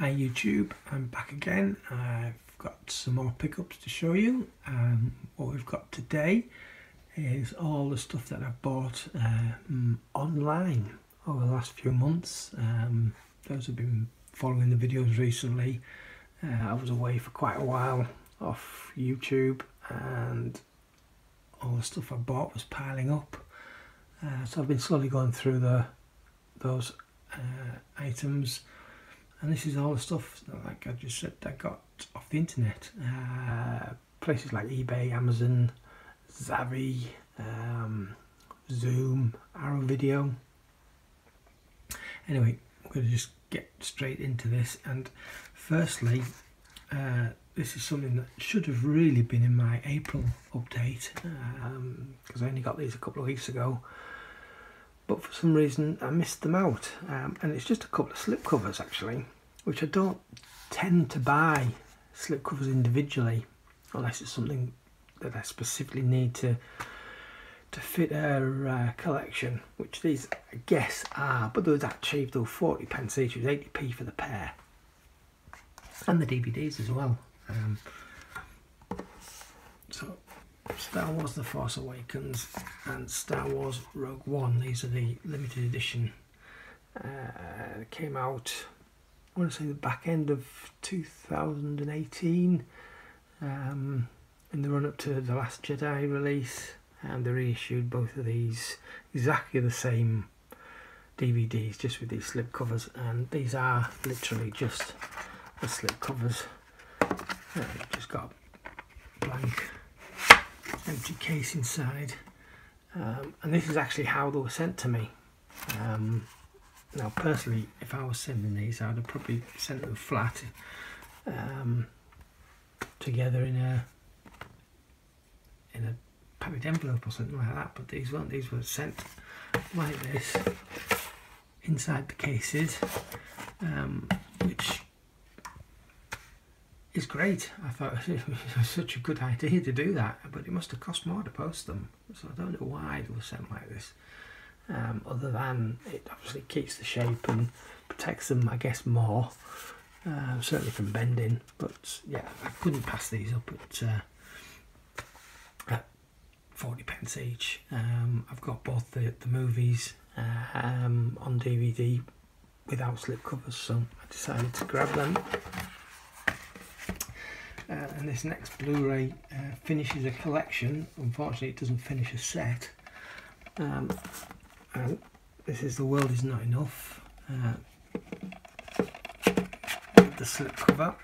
Hi YouTube, I'm back again. I've got some more pickups to show you. Um, what we've got today is all the stuff that I've bought um, online over the last few months. Um, those have been following the videos recently. Uh, I was away for quite a while off YouTube and all the stuff I bought was piling up. Uh, so I've been slowly going through the those uh, items and this is all the stuff like I just said I got off the internet. Uh, places like eBay Amazon Zavvi um, Zoom Arrow Video. Anyway we're going to just get straight into this. And firstly uh, this is something that should have really been in my April update because um, I only got these a couple of weeks ago but for some reason I missed them out. Um, and it's just a couple of slip covers actually which I don't tend to buy slip covers individually unless it's something that I specifically need to to fit a uh, collection which these I guess are. But those actually though 40 pence each was 80p for the pair. And the DVDs as well. Um, so Star Wars The Force Awakens and Star Wars Rogue One. These are the limited edition. Uh, came out, I want to say the back end of 2018 um, in the run up to The Last Jedi release. And they reissued both of these exactly the same DVDs just with these slip covers and these are literally just the slip covers. Uh, just got blank empty case inside. Um, and this is actually how they were sent to me. Um, now personally if I was sending these I'd have probably sent them flat um, together in a in a padded envelope or something like that. But these weren't these were sent like this inside the cases um, which is great. I thought it was such a good idea to do that, but it must have cost more to post them. So I don't know why they were sent like this. Um, other than it obviously keeps the shape and protects them, I guess, more. Uh, certainly from bending, but yeah, I couldn't pass these up at, uh, at 40 pence each. Um, I've got both the, the movies uh, um, on DVD without slip covers, so I decided to grab them. Uh, and this next Blu-ray uh, finishes a collection. Unfortunately, it doesn't finish a set. Um, and this is The World Is Not Enough. Uh, the slip cover.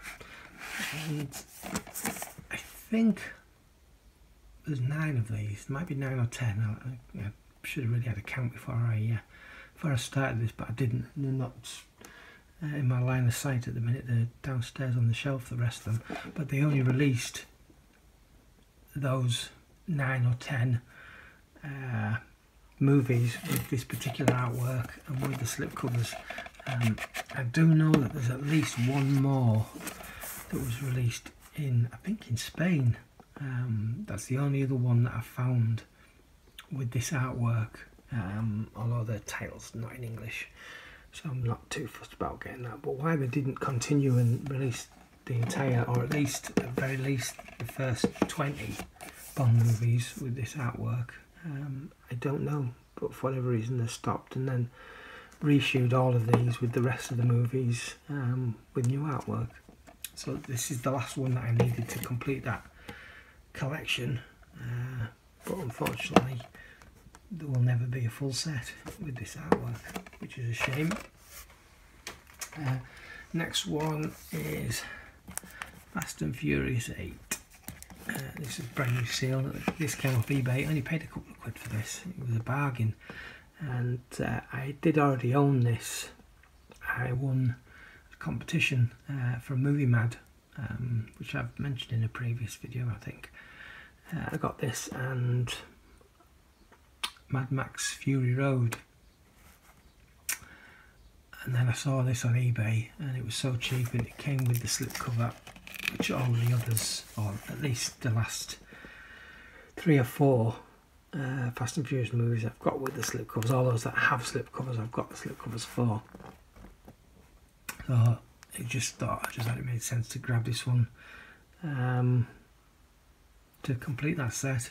And I think there's nine of these. There might be nine or ten. I, I should have really had a count before I uh, before I started this, but I didn't. They're not uh, in my line of sight at the minute. They're downstairs on the shelf, the rest of them. But they only released those nine or ten uh, movies with this particular artwork and with the slipcovers. Um, I do know that there's at least one more that was released in, I think, in Spain. Um, that's the only other one that I found with this artwork, um, although the title's not in English so I'm not too fussed about getting that. But why they didn't continue and release the entire, or at least, at very least, the first 20 Bond movies with this artwork, um, I don't know. But for whatever reason, they stopped and then reissued all of these with the rest of the movies um, with new artwork. So this is the last one that I needed to complete that collection. Uh, but unfortunately, there will never be a full set with this artwork, which is a shame. Uh, next one is Fast and Furious 8. Uh, this is brand new seal. This came off eBay. I only paid a couple of quid for this. It was a bargain. And uh, I did already own this. I won a competition uh, from Movie Mad, um, which I've mentioned in a previous video, I think. Uh, I got this and Mad Max Fury Road. And then I saw this on eBay and it was so cheap and it came with the slipcover, which all the others, or at least the last three or four uh, Fast and Furious movies I've got with the slipcovers, all those that have slipcovers I've got the slipcovers for. So it just thought I just thought it made sense to grab this one um, to complete that set.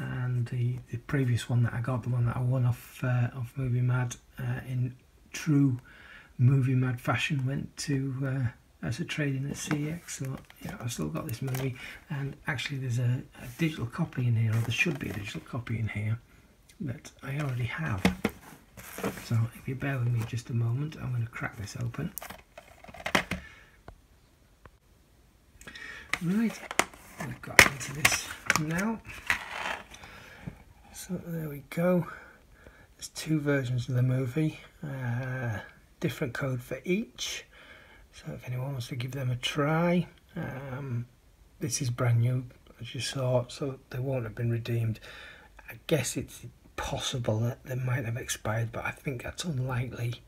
And the, the previous one that I got, the one that I won off uh, off Movie Mad uh, in true Movie Mad fashion, went to uh, as a trading at CeX. So yeah, I've still got this movie, and actually there's a, a digital copy in here, or there should be a digital copy in here that I already have. So if you bear with me just a moment, I'm going to crack this open. Right, we've got into this now. So there we go. There's two versions of the movie, uh, different code for each. So if anyone wants to give them a try, um, this is brand new, as you saw, so they won't have been redeemed. I guess it's possible that they might have expired, but I think that's unlikely.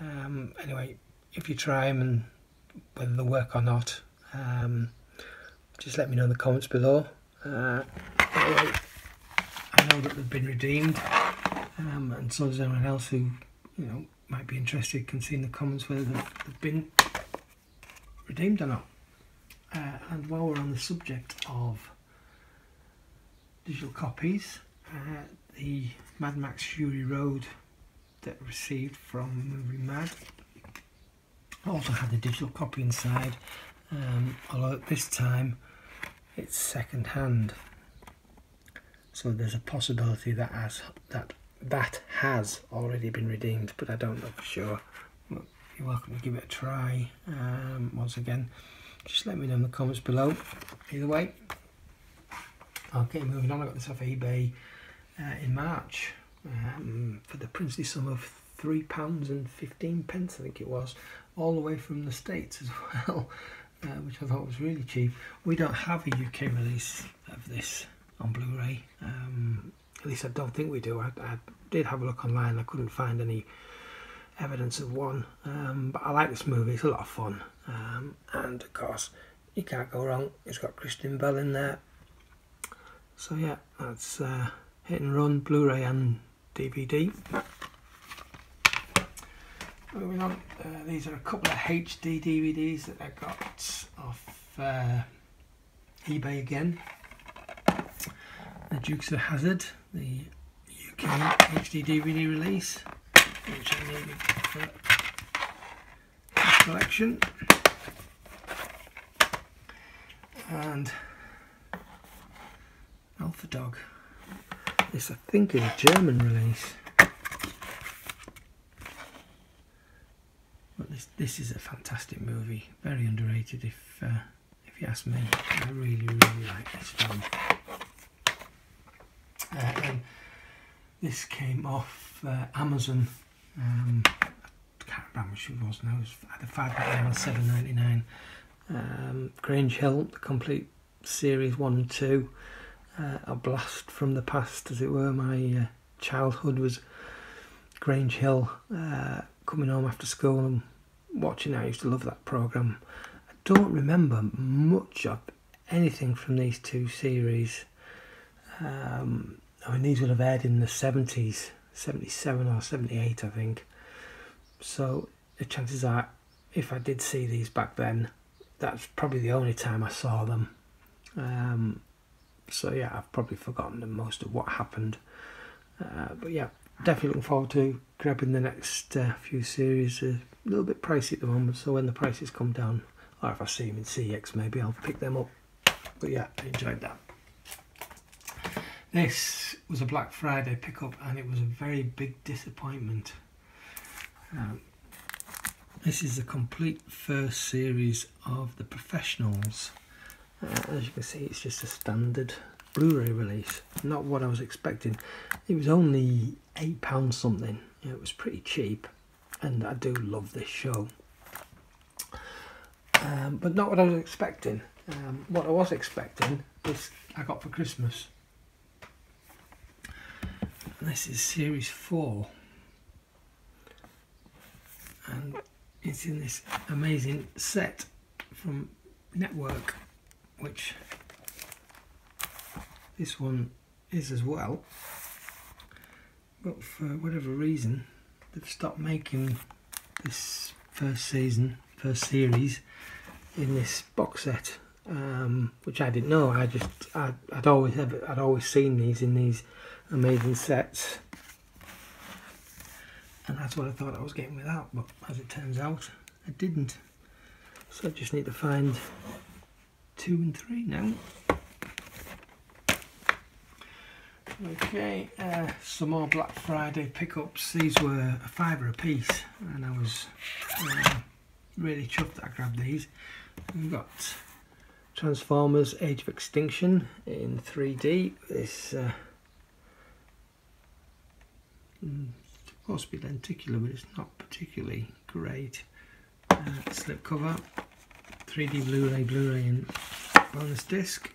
Um, anyway, if you try them and whether they work or not, um, just let me know in the comments below. Uh, anyway, I know that they've been redeemed, um, and so does anyone else who you know might be interested can see in the comments whether they've, they've been redeemed or not. Uh, and while we're on the subject of digital copies, uh, the Mad Max Fury Road that I received from Movie Mad also had a digital copy inside, um, although at this time it's second hand so there's a possibility that has that that has already been redeemed but I don't know for sure. You're welcome to give it a try um, once again. Just let me know in the comments below. Either way. Okay moving on. I got this off eBay uh, in March um, for the princely sum of three pounds and 15 pence I think it was all the way from the States as well uh, which I thought was really cheap. We don't have a UK release of this on Blu-ray. Um, at least I don't think we do. I, I, did have a look online. I couldn't find any evidence of one. Um, but I like this movie. It's a lot of fun. Um, and of course, you can't go wrong. It's got Kristen Bell in there. So yeah, that's uh, hit and run Blu-ray and DVD. Moving on, uh, these are a couple of HD DVDs that I got off uh, eBay again. The Dukes of Hazzard, the UK HD DVD release, which I needed for collection. And Alpha Dog. This I think is a German release. But this this is a fantastic movie, very underrated if uh, if you ask me. I really really like this film. Uh, and this came off uh, Amazon. Um, I can't remember much it was now. It was either five ninety nine or seven ninety nine. Um, Grange Hill, the complete series one and two. Uh, a blast from the past, as it were. My uh, childhood was Grange Hill, uh, coming home after school and watching I used to love that programme. I don't remember much of anything from these two series. Um, I mean, these would have aired in the 70s, 77 or 78, I think. So the chances are, if I did see these back then, that's probably the only time I saw them. Um, so yeah, I've probably forgotten most of what happened. Uh, but yeah, definitely looking forward to grabbing the next uh, few series. A little bit pricey at the moment, so when the prices come down, or if I see them in CeX, maybe I'll pick them up. But yeah, I enjoyed that. This was a Black Friday pickup, and it was a very big disappointment. Um, this is the complete first series of The Professionals. Uh, as you can see, it's just a standard Blu-ray release. Not what I was expecting. It was only £8 something. It was pretty cheap and I do love this show. Um, but not what I was expecting. Um, what I was expecting is I got for Christmas. This is series four. And it's in this amazing set from Network, which this one is as well. But for whatever reason, they've stopped making this first season first series in this box set, um, which I didn't know. I just I'd, I'd always ever, I'd always seen these in these amazing sets, and that's what I thought I was getting without. But as it turns out, I didn't. So I just need to find two and three now. Okay, uh, some more Black Friday pickups. These were a fiver a piece, and I was uh, really chuffed that I grabbed these. We've got Transformers Age of Extinction in 3D. This uh, supposed to be lenticular, but it's not particularly great. Uh, slip cover, 3D Blu-ray, Blu-ray, and bonus disc,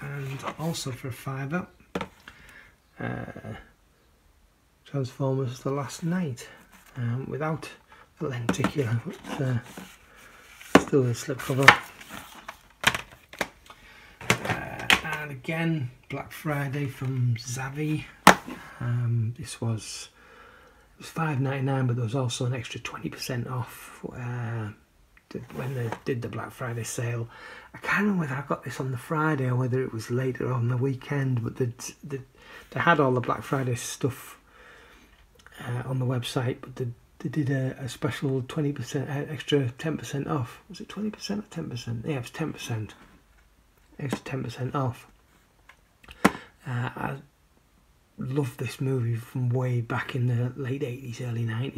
and also for fiver uh, Transformers The Last Knight, um, without the lenticular but uh, still a slipcover uh, and again Black Friday from Zavvi um, this was it was five ninety nine, but there was also an extra 20% off uh, when they did the Black Friday sale. I can't remember whether I got this on the Friday or whether it was later on the weekend, but they'd, they'd they had all the Black Friday stuff uh, on the website, but they, they did a, a special 20% uh, extra 10% off. Was it 20% or 10%? Yeah, it was 10%. Extra 10% off. Uh, I loved this movie from way back in the late 80s, early 90s,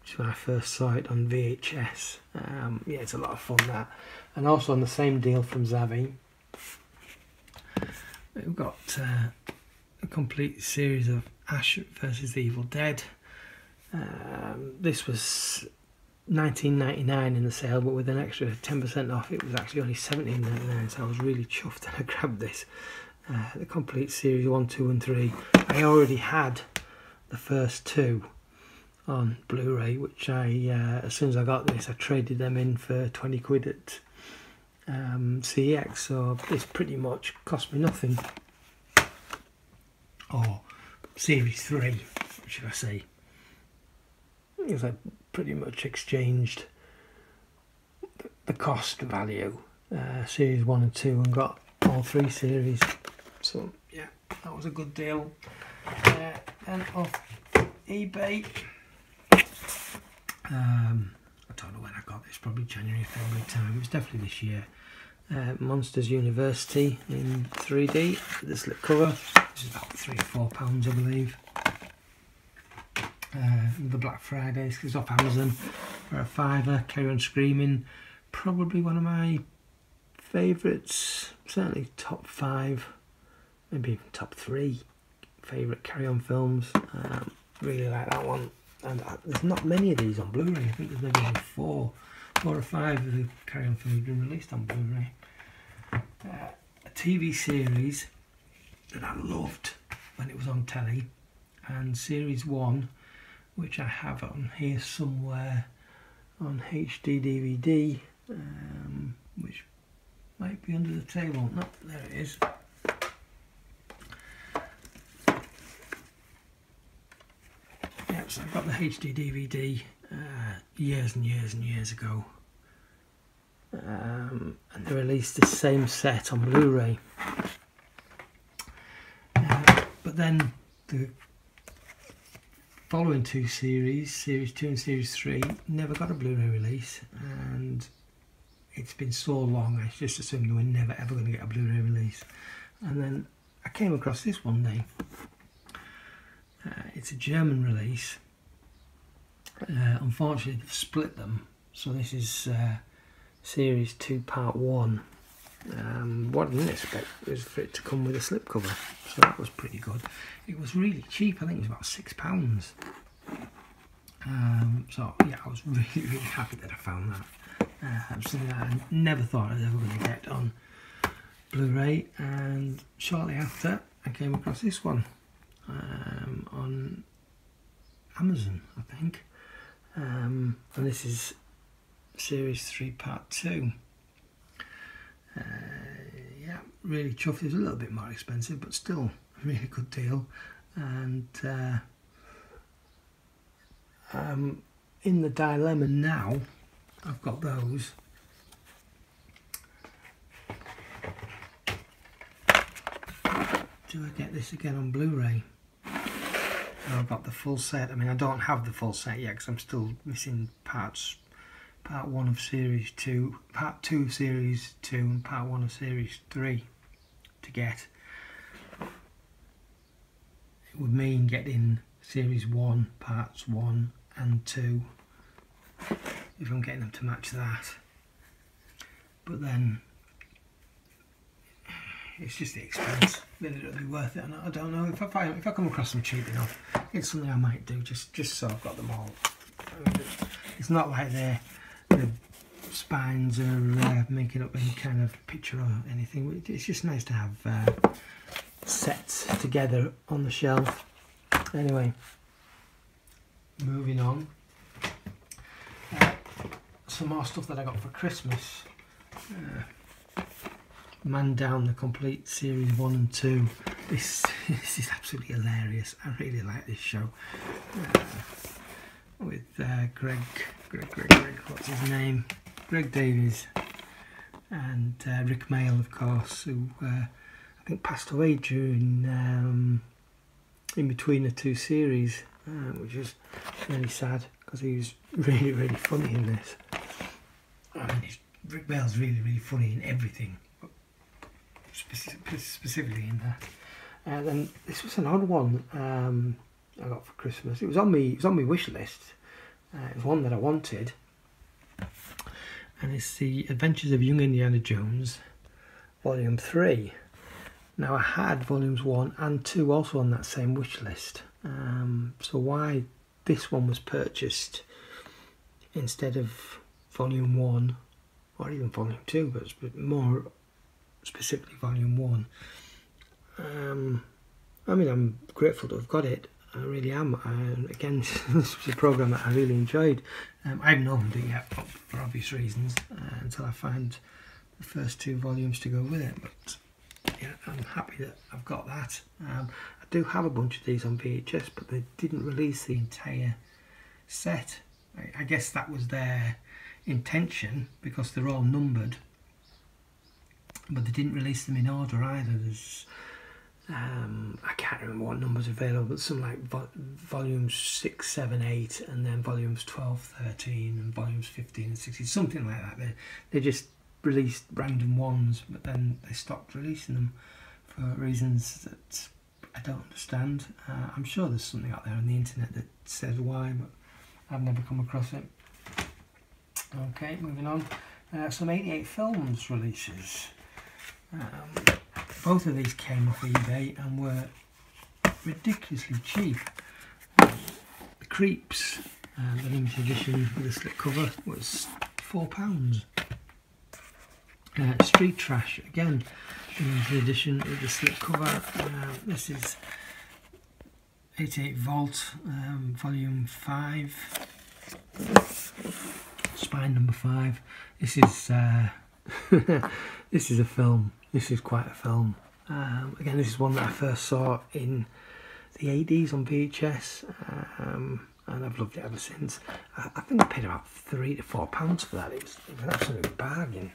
which is when I first saw it on VHS. Um, yeah, it's a lot of fun that. And also on the same deal from Zavvi, we've got uh, a complete series of Ash versus the Evil Dead. Um, this was 19.99 in the sale, but with an extra 10% off, it was actually only 17.99. So I was really chuffed that I grabbed this. Uh, the complete series one, two, and three. I already had the first two on Blu-ray, which I, uh, as soon as I got this, I traded them in for 20 quid at um, CeX. So this pretty much cost me nothing or Series 3, should I say. Because I pretty much exchanged the cost value, uh, Series 1 and 2, and got all three series. So, yeah, that was a good deal. Uh, and off eBay, um, I don't know when I got this, probably January, February time. It was definitely this year. Uh, Monsters University in 3D, the slipcover. This is about three or four pounds, I believe. Uh, the Black Fridays, is off Amazon for a fiver. Carry on Screaming, probably one of my favourites. Certainly top five, maybe even top three favourite Carry On films. Um, really like that one. And uh, there's not many of these on Blu-ray. I think there's maybe only four, four or five of the Carry On films been released on Blu-ray. Uh, a TV series that I loved when it was on telly, and series one, which I have on here somewhere on HD DVD, um, which might be under the table. No, there it is. So I got the HD DVD uh, years and years and years ago. Um, and they released the same set on Blu-ray But then the following two series, Series 2 and Series 3, never got a Blu-ray release and it's been so long I just assumed they were never ever going to get a Blu-ray release. And then I came across this one day. Uh, it's a German release. Uh, unfortunately, they've split them. So this is uh, Series 2 Part 1 um, what I didn't expect was for it to come with a slipcover, so that was pretty good. It was really cheap, I think it was about six pounds. Um, so yeah, I was really, really happy that I found that. Uh, something that I never thought I was ever going to get on Blu-ray, and shortly after, I came across this one um, on Amazon, I think. Um, and this is series 3 part 2 uh, yeah, really chuffed. It was a little bit more expensive, but still a really good deal. And uh, I'm in the dilemma now I've got those. Do I get this again on Blu-ray? I've got the full set. I mean, I don't have the full set yet because I'm still missing parts. Part one of series two, part two of series two, and part one of series three to get. It would mean getting series one, parts one and two, if I'm getting them to match that. But then it's just the expense. Whether it'll be worth it or not, I don't know. If I find, if I come across them cheap enough, it's something I might do just just so I've got them all. It's not like the the spines are uh, making up any kind of picture or anything. It's just nice to have uh, sets together on the shelf. Anyway, moving on. Uh, some more stuff that I got for Christmas. Man Down the Complete Series 1 and 2. This, this is absolutely hilarious. I really like this show. Uh, with uh, Greg, Greg, Greg, Greg, what's his name? Greg Davies and uh, Rik Mayall, of course, who uh, I think passed away during um, in between the two series, uh, which is really sad because he was really, really funny in this. I mean, Rik Mayall's really, really funny in everything specifically in that. And then this was an odd one um, I got for Christmas. It was on me. It was on my wish list. Uh, it was one that I wanted, and it's the Adventures of Young Indiana Jones, Volume Three. Now I had volumes one and two also on that same wish list. Um, so why this one was purchased instead of volume one or even volume two, but more specifically volume one. Um, I mean, I'm grateful to have got it. I really am. And again, this was a program that I really enjoyed. Um, I haven't opened it yet for obvious reasons uh, until I find the first two volumes to go with it. But yeah, I'm happy that I've got that. Um, I do have a bunch of these on VHS, but they didn't release the entire set. I, I guess that was their intention because they're all numbered but they didn't release them in order either. There's um, I can't remember what numbers are available, but some like vo volumes 6, 7, 8, and then volumes 12, 13, and volumes 15 and 16, something like that. They, they just released random ones, but then they stopped releasing them for reasons that I don't understand. Uh, I'm sure there's something out there on the internet that says why, but I've never come across it. Okay, moving on. Uh, some 88 films releases. Um, both of these came off eBay and were ridiculously cheap. The Creeps, uh, the limited edition with a slip cover, was £4. Uh, Street Trash, again, limited edition with the slip cover. Uh, this is 88 Vault, um, volume 5, spine number 5. This is uh, this is a film. This is quite a film. Um, again, this is one that I first saw in the 80s on VHS, um, and I've loved it ever since. I, I, think I paid about three to four pounds for that. It was, it was an absolute bargain.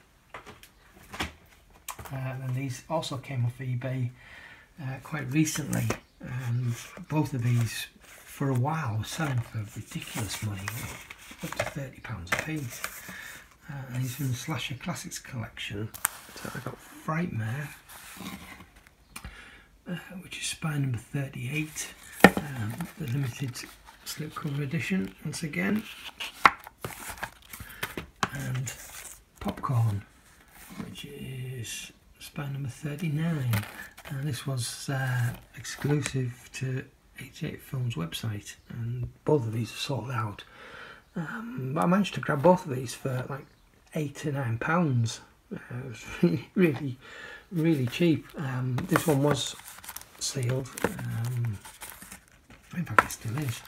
Uh, and these also came off eBay uh, quite recently, and both of these for a while were selling for ridiculous money, up to thirty pounds a piece. Uh, he's from the Slasher Classics collection. So I got Frightmare, uh, which is spine number 38, um, the limited slipcover edition once again. And Popcorn, which is spine number 39. And this was uh, exclusive to 88 Films website, and both of these are sold out. Um, I managed to grab both of these for like eight to nine pounds. Uh, it was really, really, really cheap. Um, this one was sealed. Um, in fact, it still is.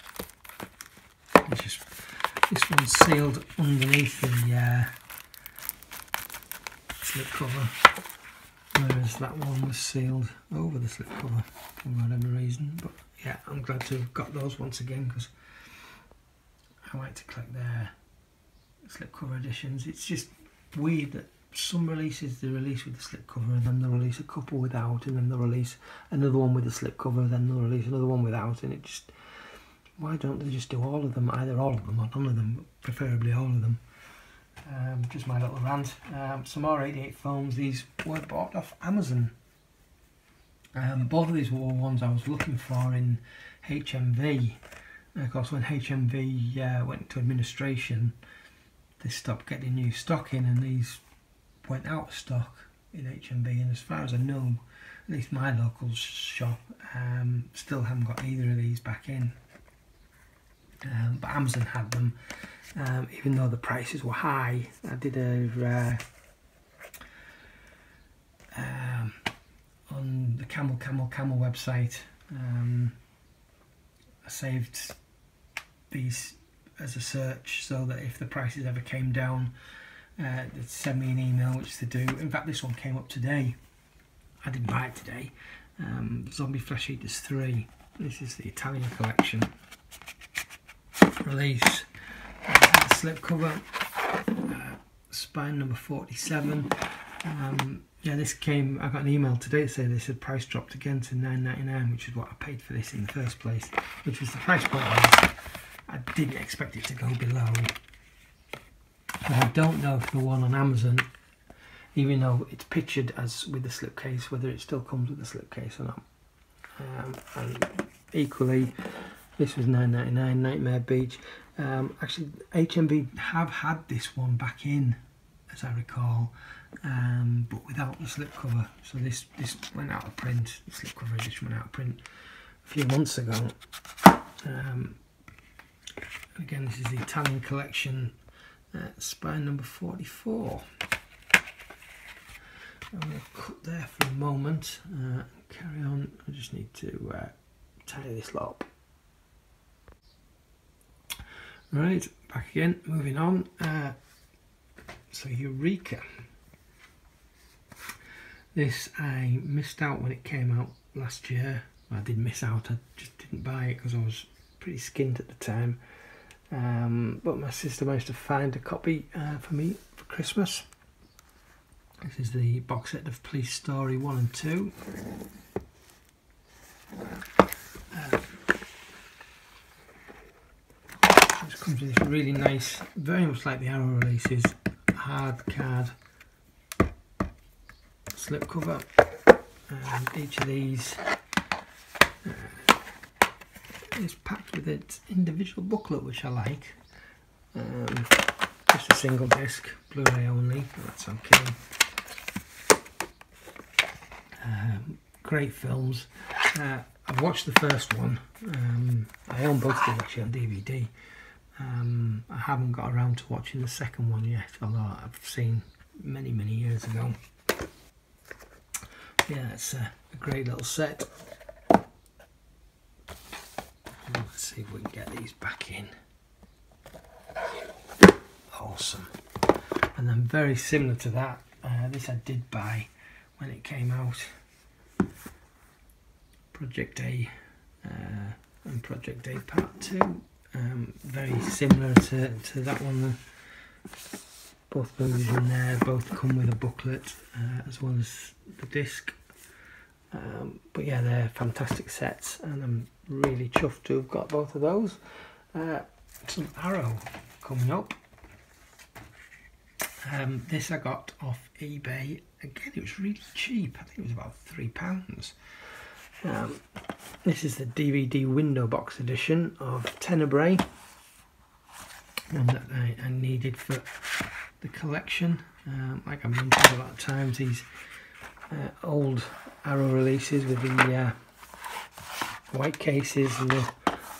It's just, this one's sealed underneath the uh, slip cover, whereas that one was sealed over the slip cover for whatever reason. But yeah, I'm glad to have got those once again because I like to collect their slipcover editions. It's just weird that some releases they release with the slipcover and then they'll release a couple without and then they'll release another one with the slipcover then they'll release another one without and it just why don't they just do all of them either all of them or none of them preferably all of them? Um, just my little rant. Um, some R88 films. These were bought off Amazon. Um, both of these were ones I was looking for in HMV and of course when HMV uh, went to administration they stopped getting new stock in and these went out of stock in HMV and as far as I know at least my local shop um, still haven't got either of these back in. Um, but Amazon had them. Um, even though the prices were high I did a uh, um, on the Camel Camel Camel website um, I saved these as a search so that if the prices ever came down uh, they'd send me an email which they do. In fact this one came up today. I didn't buy it today. Um, Zombie Flesh Eaters 3 this is the Italian collection. Release. Uh, slip cover. Uh, spine number 47 um, yeah this came I got an email today to say this had price dropped again to 9.99 which is what I paid for this in the first place which was the price point I didn't expect it to go below. But I don't know if the one on Amazon, even though it's pictured as with the slipcase, whether it still comes with the slipcase or not. Um, and equally, this was 9.99 Nightmare Beach. Um, actually, HMV have had this one back in, as I recall, um, but without the slipcover. So this this went out of print. The slipcover edition went out of print a few months ago. Um, Again, this is the Italian collection, uh, spine number 44. I'm going to cut there for a moment uh, carry on. I just need to uh, this lot up. Right, back again, moving on. Uh, so Eureka. This I missed out when it came out last year. I did miss out, I just didn't buy it because I was pretty skint at the time. Um, but my sister managed to find a copy uh, for me for Christmas. This is the box set of Police Story 1 and 2. Uh, comes with this really nice, very much like the Arrow releases, hard card slipcover. And each of these is packed with its individual booklet, which I like. Um, just a single disc, Blu-ray only, that's okay. Um, great films. Uh, I've watched the first one. Um, I own both of them actually on DVD. Um, I haven't got around to watching the second one yet, although I've seen many, many years ago. Yeah, it's a, a great little set. Let's see if we can get these back in. Awesome. And then very similar to that, uh, this I did buy when it came out. Project A uh, and Project A Part 2. Um, very similar to, to that one. Both movies in there, both come with a booklet uh, as well as the disc. Um, but yeah, they're fantastic sets, and I'm really chuffed to have got both of those. Uh, some Arrow coming up. Um, this I got off eBay. Again, it was really cheap. I think it was about three pounds. Um, this is the DVD window box edition of Tenebrae, one that I, I needed for the collection. Um, like I mentioned a lot of times, these uh, old Arrow releases with the uh, white cases and the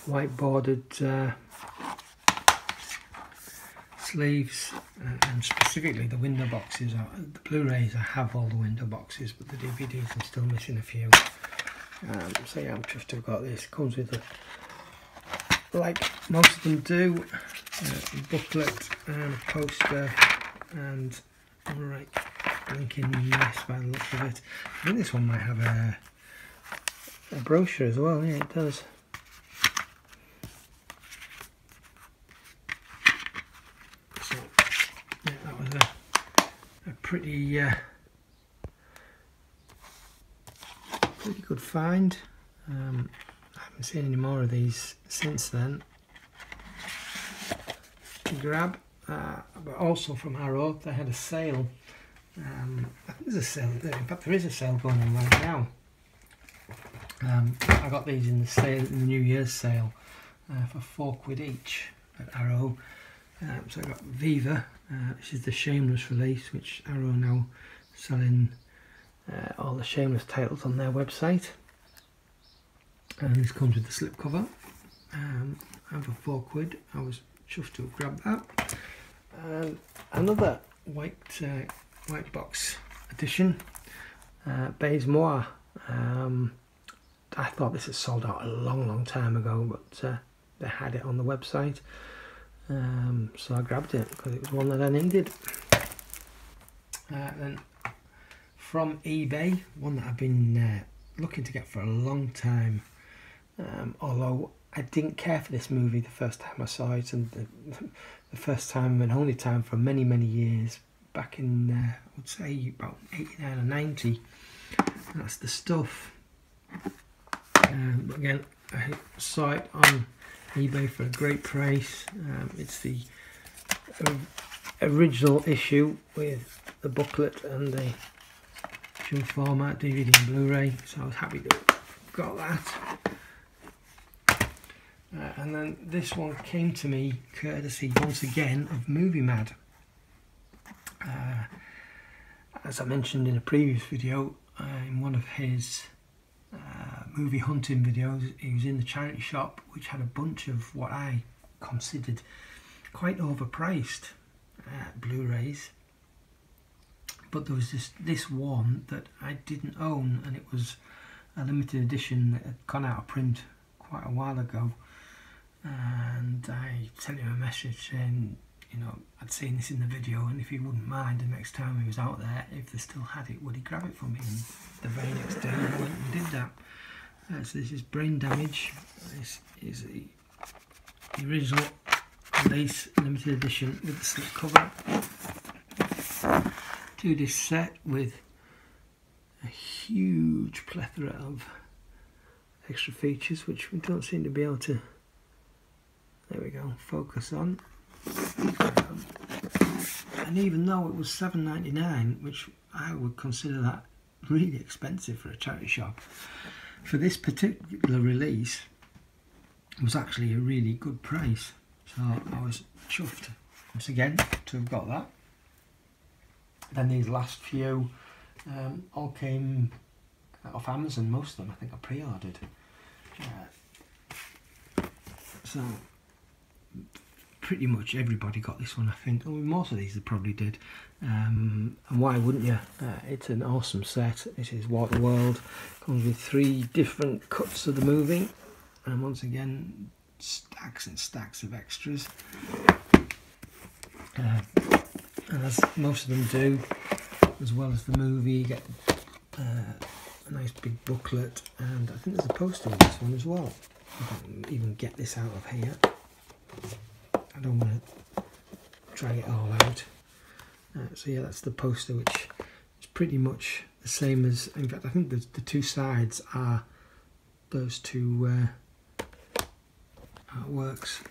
white bordered uh, sleeves and, and, specifically the window boxes are, the Blu-rays I have all the window boxes but the DVDs I'm still missing a few. Um, so yeah I'm just have got this. Comes with a like most of them do uh, booklet and a poster and alright linking nice by the look of it. I think this one might have a a brochure as well, yeah it does. So yeah, that was a, a pretty uh, pretty good find. Um, I haven't seen any more of these since then. Grab, uh, but also from Arrow, they had a sale. Um, there's a sale. In fact, there is a sale going on right now. Um, I got these in the sale, in the New Year's sale, uh, for four quid each at Arrow. Um, so I got Viva, uh, which is the Shameless release, which Arrow now selling uh, all the Shameless titles on their website. And this comes with the slipcover. Um, and for four quid, I was chuffed to have grabbed that. And another white uh, white box edition, uh, Moire. Um, I thought this had sold out a long, long time ago, but uh, they had it on the website. Um, so I grabbed it because it was one that I needed. Uh, and from eBay, one that I've been uh, looking to get for a long time. Um, although I didn't care for this movie the first time I saw it, and the, the first time and only time for many, many years, back in, uh, I would say, about 89 or 90. That's the stuff. Um, again, saw it on eBay for a great price. Um, it's the original issue with the booklet and the dual format DVD and Blu-ray, so I was happy to got that. Uh, and then this one came to me courtesy once again of Movie Mad. Uh, as I mentioned in a previous video, uh, in one of his uh, movie hunting videos, he was in the charity shop which had a bunch of what I considered quite overpriced uh, Blu-rays. But there was this, this one that I didn't own and it was a limited edition that had gone out of print quite a while ago and I sent him a message saying you know I'd seen this in the video and if he wouldn't mind the next time he was out there if they still had it would he grab it for me? And the very next day he went and did that. Uh, so this is brain damage. This is the, original lace limited edition with the slip cover. Two disc set with a huge plethora of extra features which we don't seem to be able to there we go focus on and even though it was 7.99 which I would consider that really expensive for a charity shop for this particular release it was actually a really good price. So I was chuffed once again to have got that. Then these last few um, all came off Amazon. Most of them I think I pre-ordered. Uh, so pretty much everybody got this one, I think. Oh, most of these probably did. Um, and why wouldn't you? Uh, it's an awesome set. This is Waterworld. Comes with three different cuts of the movie. And once again, stacks and stacks of extras. Uh, and as most of them do, as well as the movie, you get uh, a nice big booklet. And I think there's a poster of this one as well. I don't even get this out of here. I don't want to drag it all out. Uh, so yeah, that's the poster, which is pretty much the same as, in fact, I think the, the two sides are those two uh, artworks.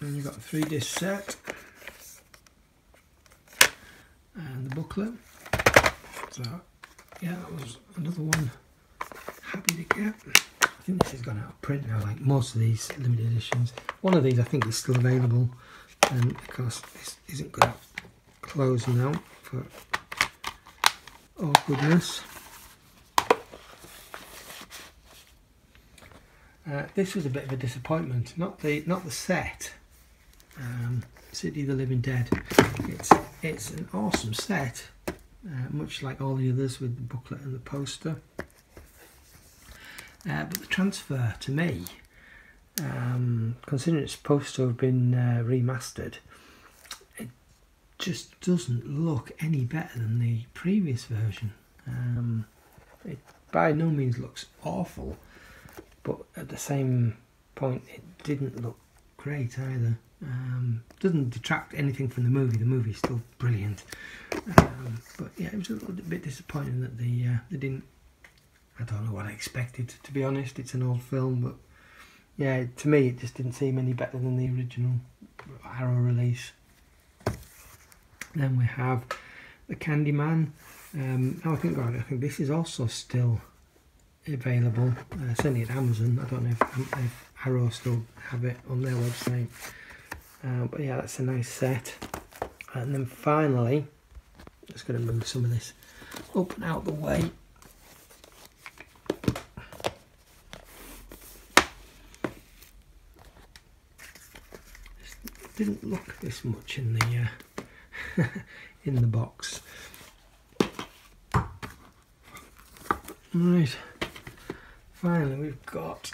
And you've got a three disc set and the booklet. So yeah, that was another one happy to get. I think this has gone out of print now, like most of these limited editions. One of these I think is still available, and of course this isn't going to close now for awkwardness. Uh, this was a bit of a disappointment. Not the not the set. Um, City of the Living Dead. It's it's an awesome set, uh, much like all the others with the booklet and the poster. But the transfer to me, um, considering it's supposed to have been uh, remastered, it just doesn't look any better than the previous version. Um, it by no means looks awful, but at the same point, it didn't look great either. Um, doesn't detract anything from the movie. The movie's still brilliant. Um, but yeah, it was a little bit disappointing that uh, they didn't. I don't know what I expected to be honest. It's an old film, but yeah, to me it just didn't seem any better than the original Arrow release. Then we have the Candyman. Um, now I think it, I think this is also still available, uh, certainly at Amazon. I don't know if, if Arrow still have it on their website. Uh, but yeah, that's a nice set. And then finally, just going to move some of this up and out the way. Didn't look this much in the uh, in the box. Right, finally we've got,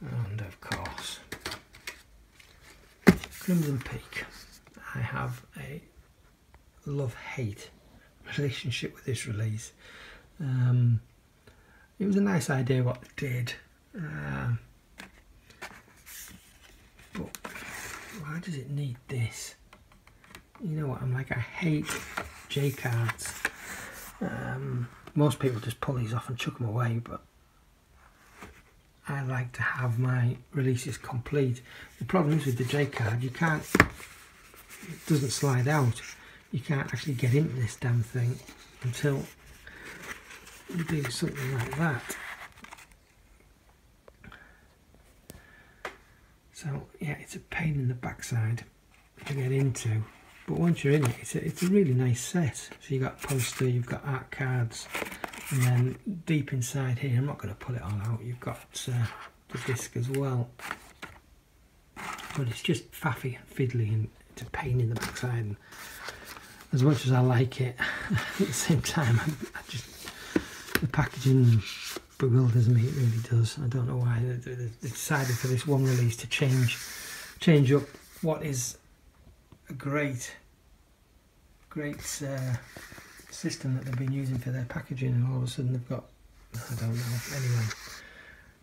and of course, Crimson Peak. I have a love-hate relationship with this release. Um, it was a nice idea what they did, uh, why does it need this? You know what, I'm like, I hate J cards. Um, most people just pull these off and chuck them away, but I like to have my releases complete. The problem is with the J card, you can't, it doesn't slide out. You can't actually get into this damn thing until you do something like that. So yeah, it's a pain in the backside to get into. But once you're in it, it's a, it's a really nice set. So you've got poster, you've got art cards, and then deep inside here, I'm not going to pull it all out, you've got uh, the disc as well. But it's just faffy and fiddly and it's a pain in the backside. And as much as I like it, at the same time, I, just the packaging bewilders me. It really does. I don't know why they, decided for this one release to change change up what is a great great uh, system that they've been using for their packaging and all of a sudden they've got I don't know anyway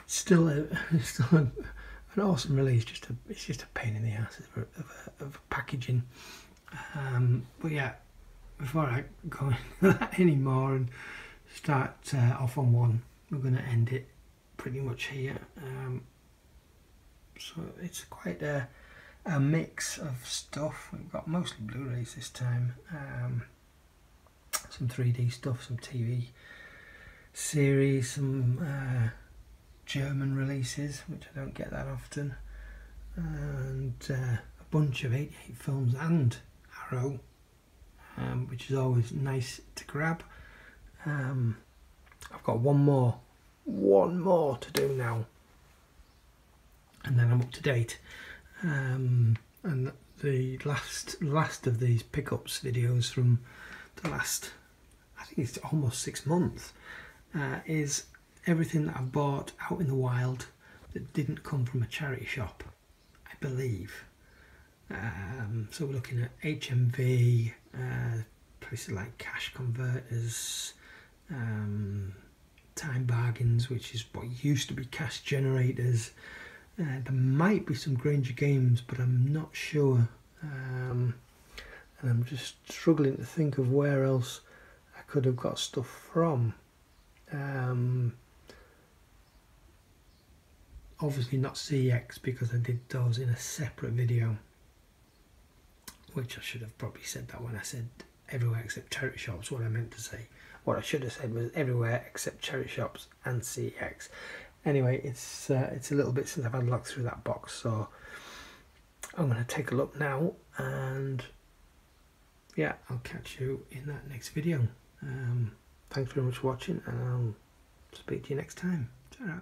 still a, still a, an awesome release just a, it's just a pain in the ass of, of, of packaging um, but yeah before I go into that anymore and start uh, off on one we're going to end it pretty much here um, so it's quite a a mix of stuff. We've got mostly Blu-rays this time. Um, some 3D stuff, some TV series, some uh, German releases, which I don't get that often, and uh, a bunch of 88 films and Arrow, um, which is always nice to grab. Um, I've got one more, one more to do now, and then I'm up to date. Um, and the last last of these pickups videos from the last I think it's almost six months uh, is everything that I've bought out in the wild that didn't come from a charity shop I believe. Um, so we're looking at HMV uh, places like cash converters um, time bargains which is what used to be cash generators uh, there might be some Grainger games, but I'm not sure. Um, and I'm just struggling to think of where else I could have got stuff from. Um, obviously not CeX because I did those in a separate video. Which I should have probably said that when I said everywhere except charity shops, what I meant to say. What I should have said was everywhere except charity shops and CeX anyway it's uh, it's a little bit since I've had a look through that box so I'm going to take a look now and yeah I'll catch you in that next video. Um, thanks very much for watching and I'll speak to you next time. ta